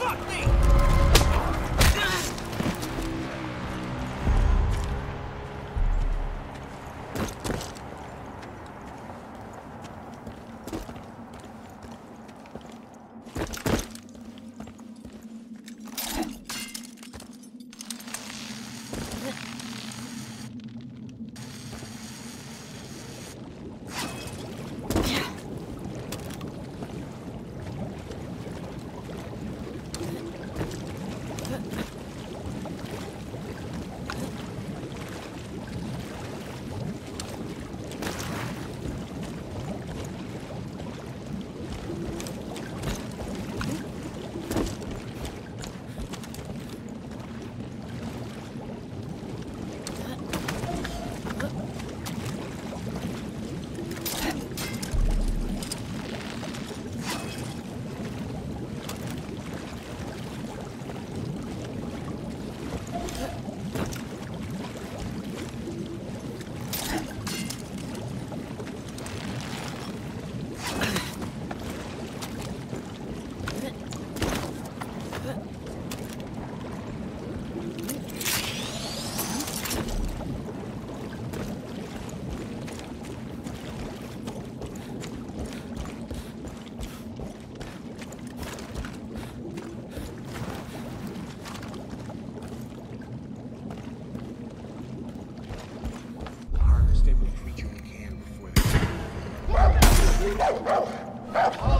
Fuck me! Oh!